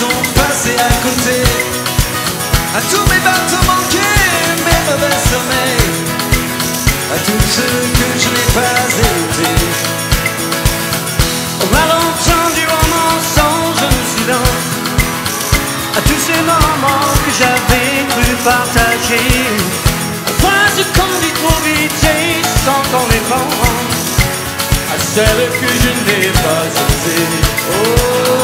sont passés à côté. À tous mes bateaux manqués, mes mauvais sommeils. À tous ceux que je n'ai pas été. Au malentendu du mensonge, suis silence À tous ces moments que j'avais cru partager. Au point du conduit trop vite sans qu'on les À celles que je n'ai pas osées oh.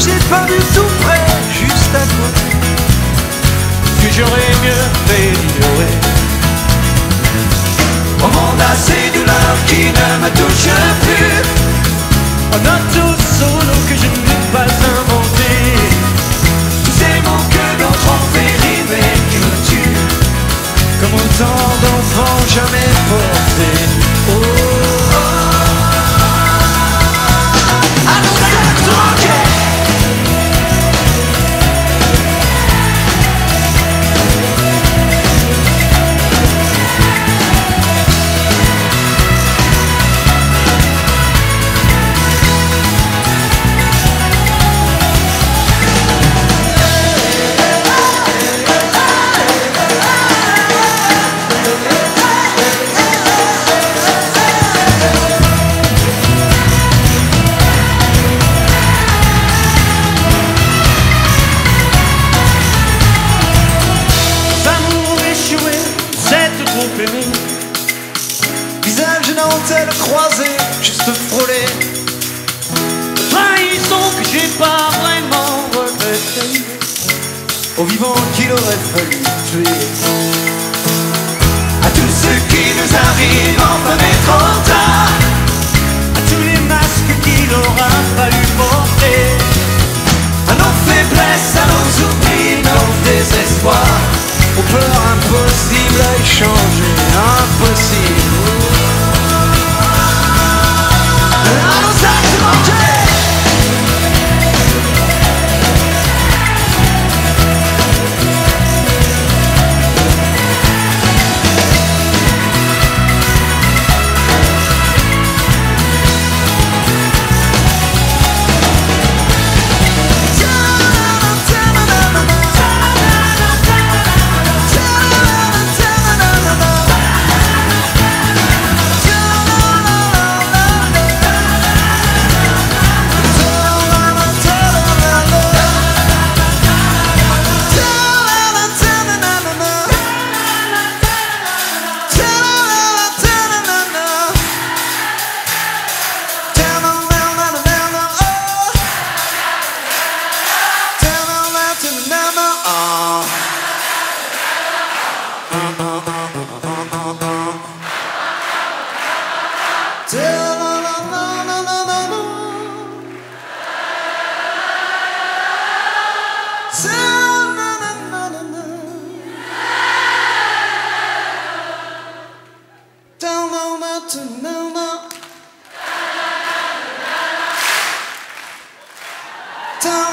J'ai pas vu tout près, juste à côté. que j'aurais mieux fait d'ignorer. Au monde a ces douleurs qui ne me touchent plus. On a tous solo que je n'ai pas inventé. Tous ces mots que d'autres ont rimer qui me tuent. Comme autant d'enfants jamais portés. Au vivant qu'il aurait fallu tuer. À tous ceux qui nous arrivent enfin mais trop tard. À tous les masques qu'il aura fallu porter. À nos faiblesses, à nos oublis, nos désespoirs. Aux peurs impossibles à échanger, impossible. Down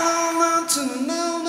on the mountain, now.